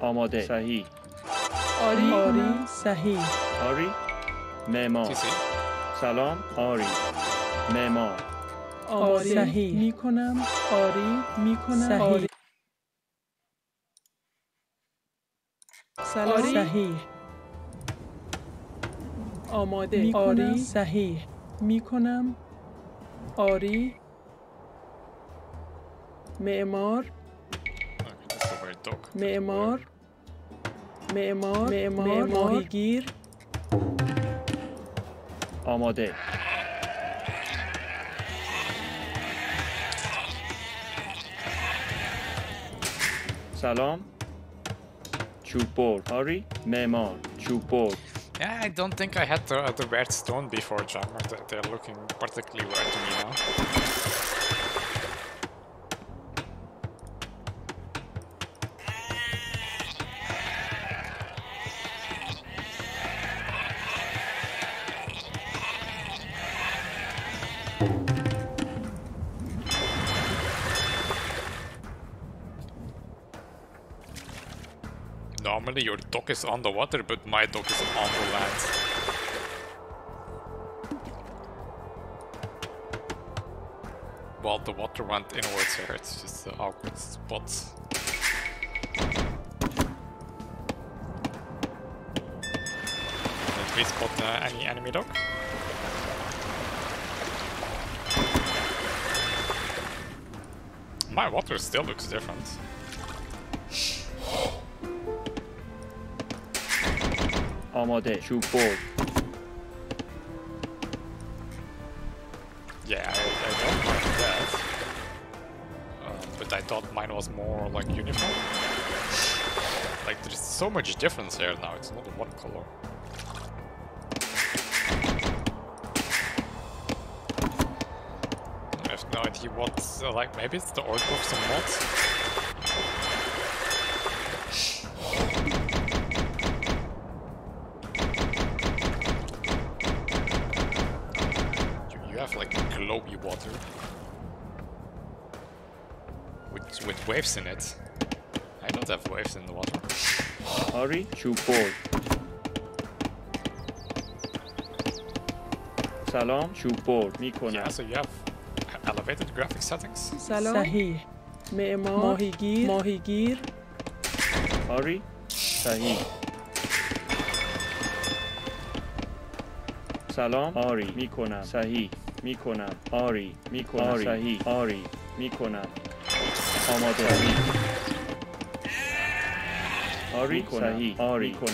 آماده. صحیح. آری. آری. صحیح. آری. معمار؟ سلام. آری. معمار. آری. صحیح. می کنم آری. می کنم صحیح. آری. سلام. آری. صحیح. آماده. می. آری. صحیح. می کنم آری. معمار. Okay, that's a weird dog. معمار معمار معمار ماهیگیر آماده سلام چوب برد آری معمار چوب برد Yeah, I don't think I had the, the red stone before, Jammer. They- They're looking particularly weird to me now. Dock is on the water, but my dog is on the land. Well, the water went inwards here, it's just an awkward spot. Did we spot uh, any enemy dog? My water still looks different. آماده چوب برد Yeah, I, I don't mind that. Uh, but I thought mine was more like uniform. Like there's so much difference here now, it's not one color. I have no idea what, uh, like maybe it's the order of some mods. glowy water. With, with waves in it. I don't have waves in the water. آری چوب برد سلام چوب برد می کنم Yeah, so you have elevated graphic settings. سلام صحیح معمار ماهیگیر ماهیگیر آری صحیح سلام آری می کنم صحیح می کنم آری می کنم صحیح. آری. می کنم آماده آری صحیح. آری. کنم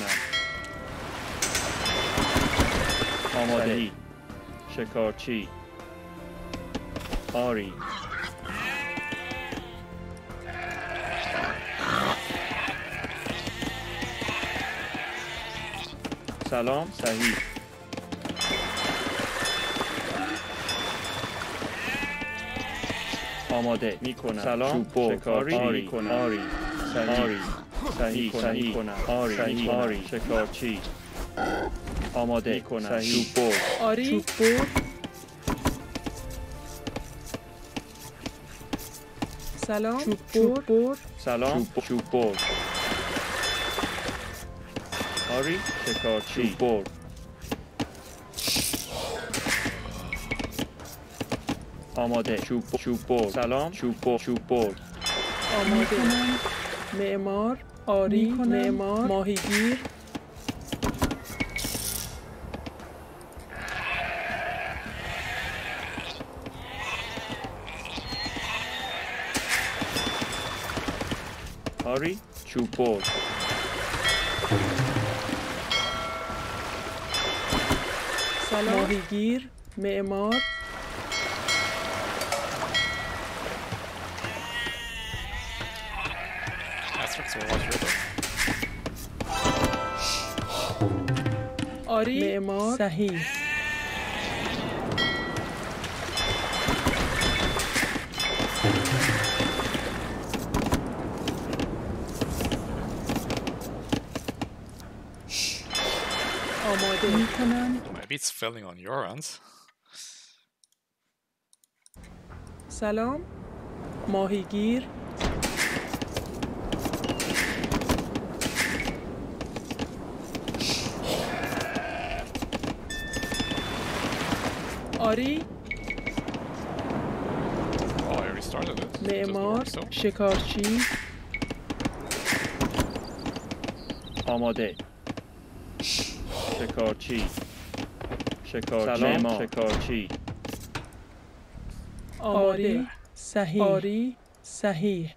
آماده شکارچی. آری. سلام. صحیح. آماده می کنم سلام شکاری. آری کنم. آری. آری. صحیح صحیح کنم. آری. صحیح آری. شکارچی. آماده. کنم. صحیح چوب آری. چوب سلام. چوب سلام. چوب آری. شکارچی. چوب آماده. چوب چوب سلام. چوب چوب آماده. معمار. آری. معمار. ماهیگیر. آری. چوب سلام. ماهیگیر. معمار. آری معمار صحیح آماده می کنم Maybe it's filling on your end. سلام ماهیگیر آری؟ Oh, معمار? شکارچی. آماده. شکارچی. شکارچی سلام. شکارچی. آری صحیح. آری صحیح.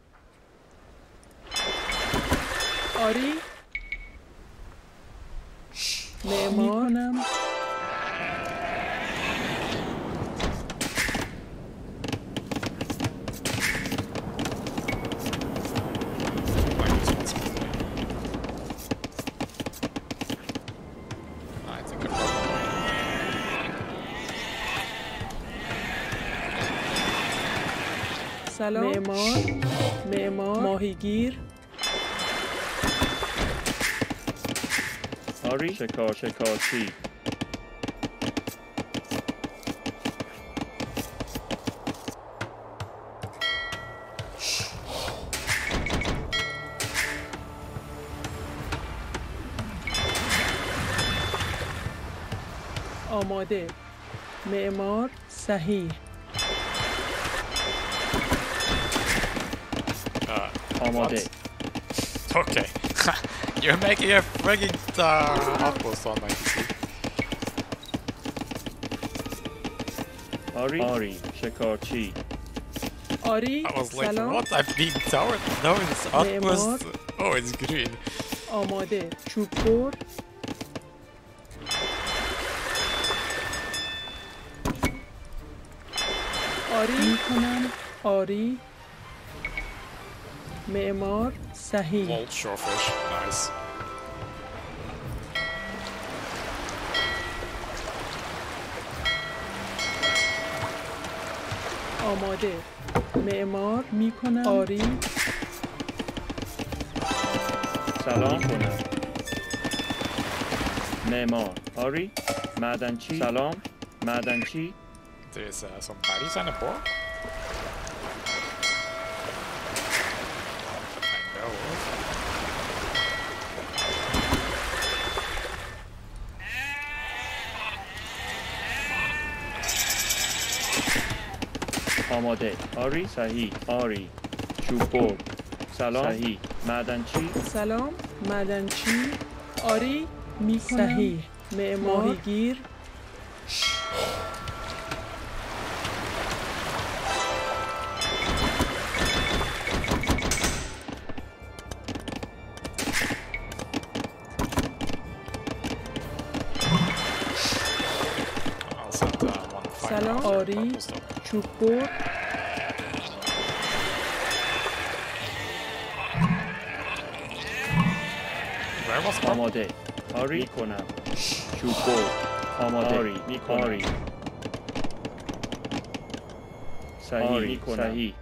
آری؟ معمار سلام. معمار معمار ماهیگیر. آری. شکار شکارچی. آماده. معمار صحیح. Uh, آماده what? Okay. You're making a frigging uh, outpost on my PC. آری آری شکارچی آری I was like, سلام what? I'm being towered? No, it's outpost. Oh, it's green. آماده چوب بر آری میکنم آری معمار صحیح. آماده. معمار می‌کنم. آری. سلام. کنم معمار. آری. معدنچی سلام. معدنچی There's uh, some patties on the board. آماده. آری صحیح. آری. چوب بر سلام. صحیح. معدنچی سلام. معدنچی آری می‌کنم. صحیح. معمار. ماهیگیر. I'll set آماده. آری. کنم چوب بر آماده. آری. می‌کنم. آری. صحیح آری. صحیح.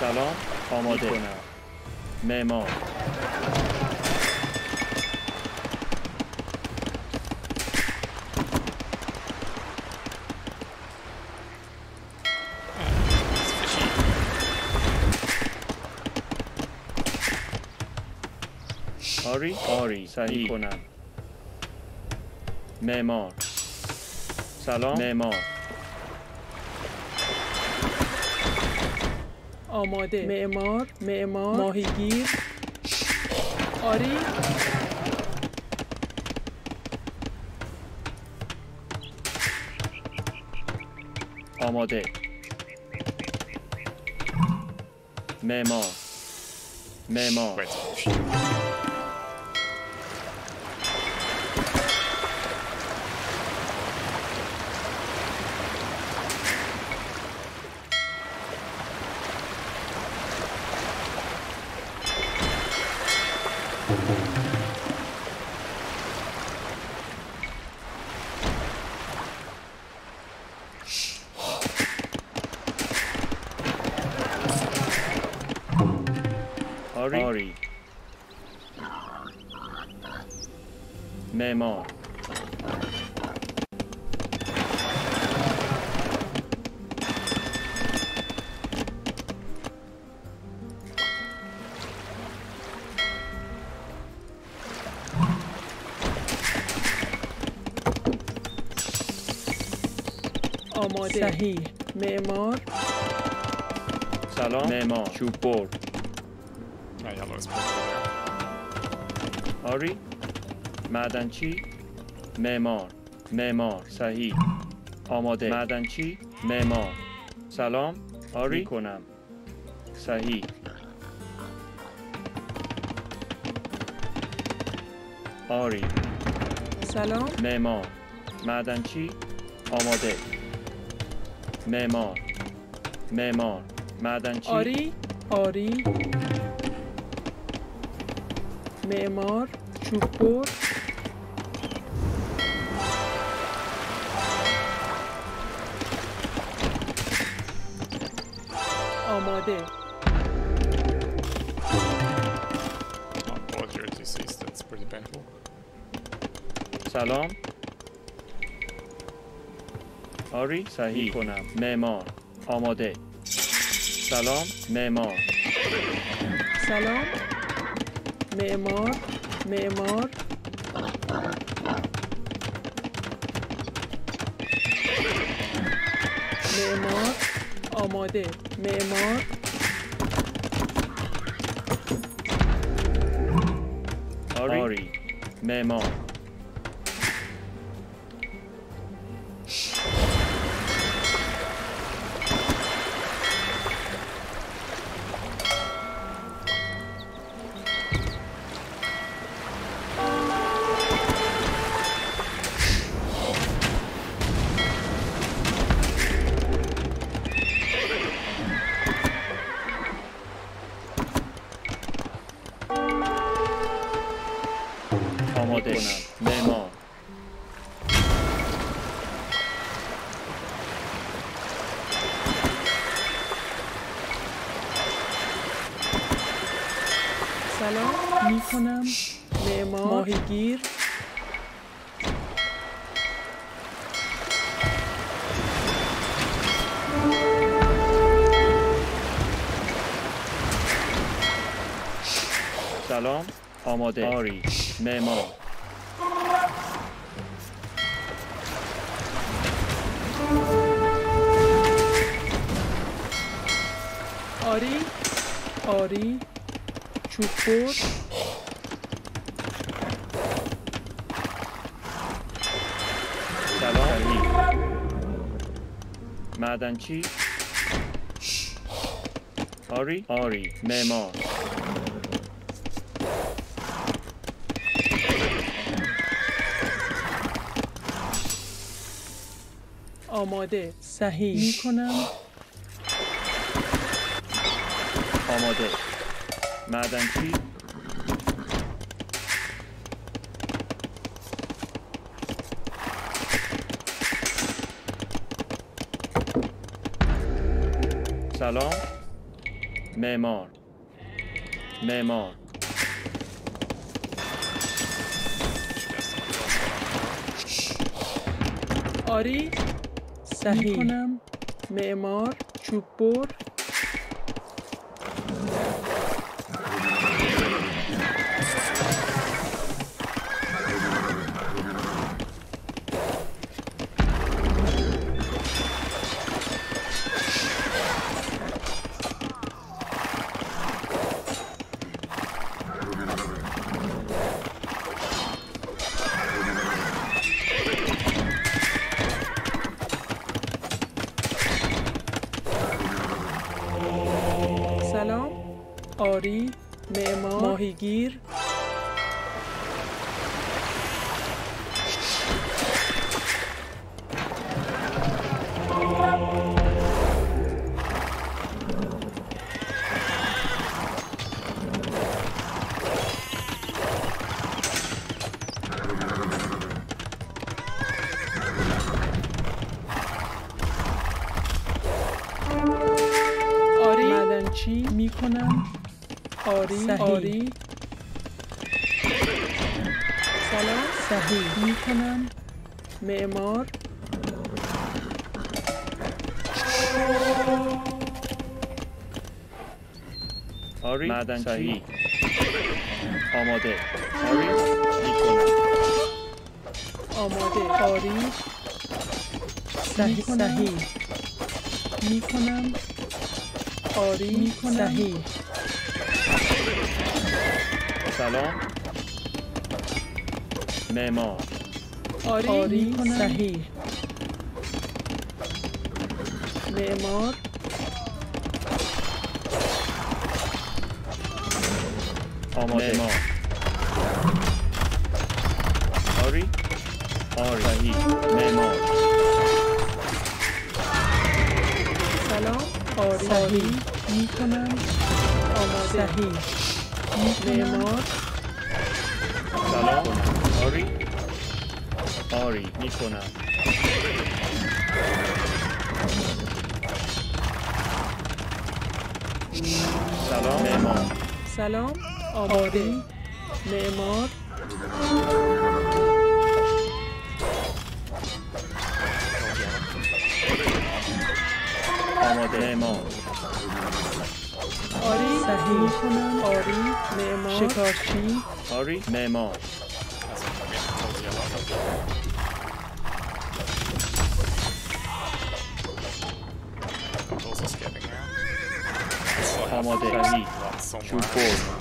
سلام. آماده. معمار آری؟ آری صحیح. کنم. معمار. سلام. معمار. آماده. معمار معمار. ماهیگیر. آری. آماده. معمار. معمار. معماری آری. معمار. آماده. صحیح. معمار. سلام. معمار. چوب برد Is probably there. آری معدنچی معمار. معمار. صحیح. آماده. معدنچی معمار. سلام؟ آری؟ کنم صحیح. آری. سلام. معمار. معدنچی آماده. معمار. معمار. معدنچی آری؟ آری. معمار چوب بر آماده Oh. سلام. آری صحیح کنم. معمار. آماده. سلام معمار. سلام. معمار معمار. معمار آماده. معمار. آری, آری. معمار. سلام. می کنم معمار ماهیگیر. سلام. آماده. آری. معمار آری. آری. چوب بر سلام. معدنچی آری؟ آری. معمار. آماده. صحیح. می کنم آماده. معدنچی سلام. معمار. معمار. آری صحیح کنم معمار چوب بر. آری معمار ماهیگیر. آری. معدنچی آری صحیح. آری. سلام. صحیح. می کنم معمار. آری معدنچی صحیح. آماده. آری. می‌کنم. آماده آری. صحیح. صحیح. می‌کنم. آری. می‌کنم صحیح. سلام. معمار. آری, آری. صحیح. معمار. آماده. معمار. آری؟ آری. صحیح. معمار. سلام. آری. صحیح. می‌کنم. آماده. صحیح. معمار سلام. آری. آری می‌کنم سلام. معمار سلام. آماده. معمار آماده. معمار آری صحیح. می‌کنم آری معمار. شکارچی. آری معمار. آماده to صحیح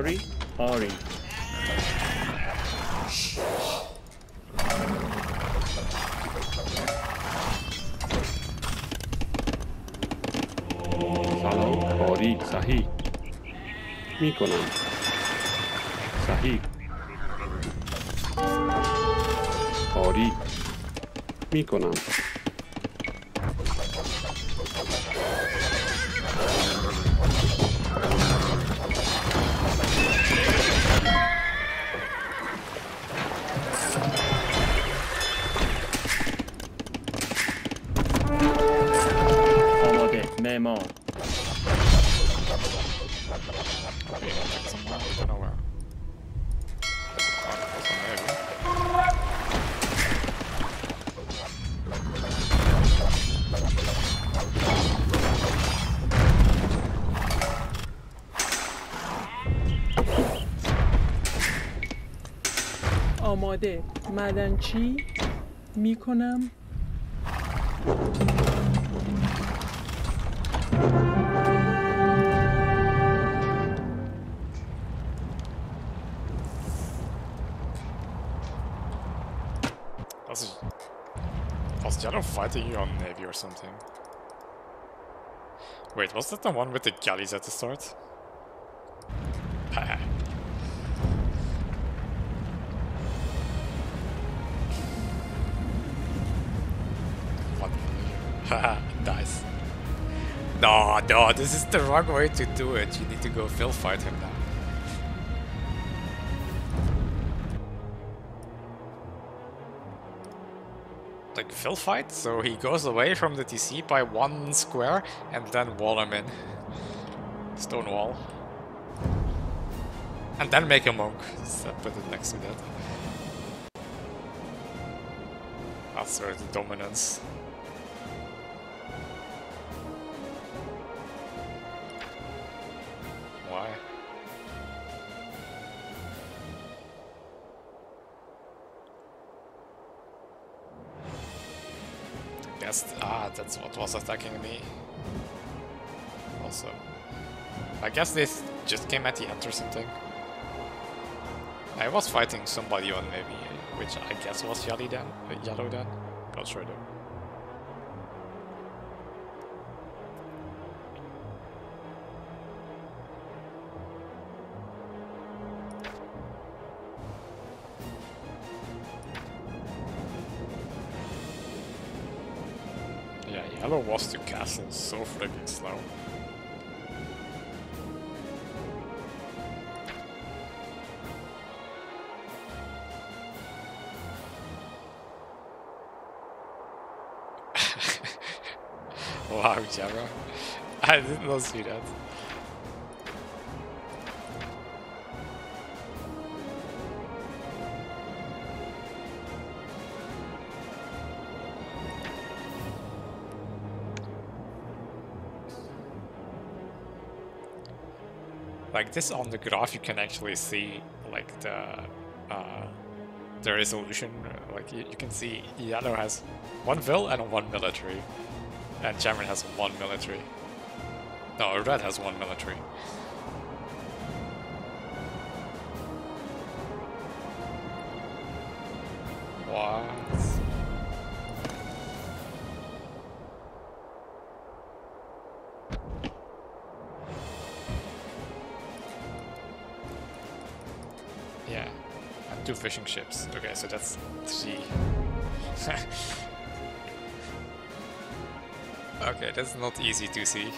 آری؟ آری. سلام. آری. صحیح. می‌کنم. صحیح. آری. می‌کنم. آماده معدنچی میکنم Was, was Yellow fighting you on Navy or something? Wait, was that the one with the galleys at the start? No, no, this is the wrong way to do it. You need to go fill fight him now. like fill fight, so he goes away from the TC by one square and then wall him in. Stone wall. And then make a monk. So put it next to that. The dominance. Ah, that's what was attacking me. Also, I guess this just came at the end or something. I was fighting somebody on maybe, which I guess was yellow then. Uh, yellow then. Not sure though. To castle so freaking slow. Wow, Jabba. I did not see that. Like this on the graph, you can actually see like the uh, the resolution. Like you, you can see, yellow has one vil and one military, and Cameron has one military. No, red has one military. What? Two fishing ships. Okay, so that's three. okay, that's not easy to see.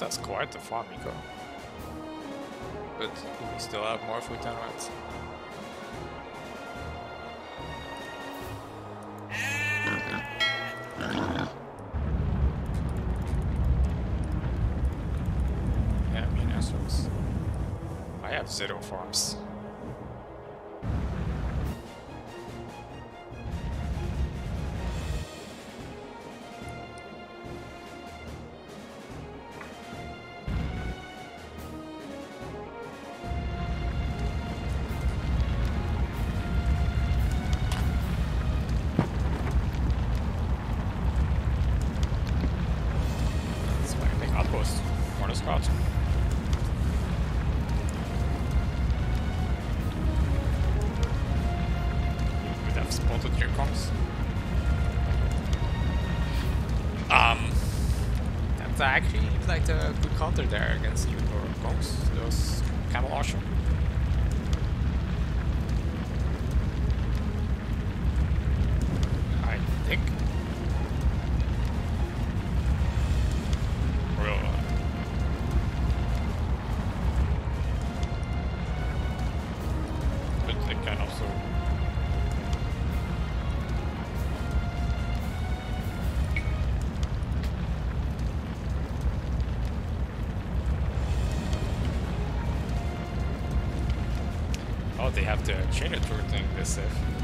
That's quite the farm, Miko. But we still have more food than like a good counter there against you or conks. Those camel archer. I think. Real. uh, But they can also. they have to change it to think this if.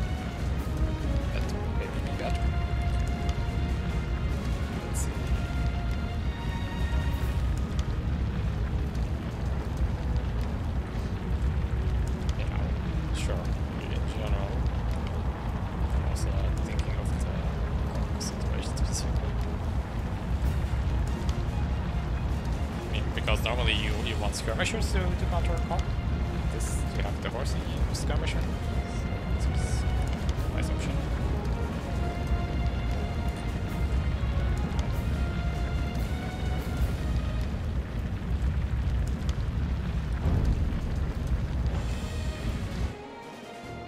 Skirmisher. Seems nice option.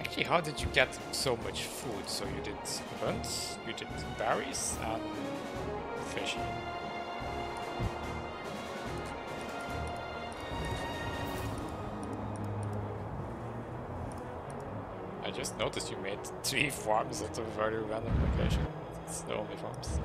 Actually, how did you get so much food? So you did hunt, you did berries, and fishing. Noticed you made three farms at a very random location. It's the only farms.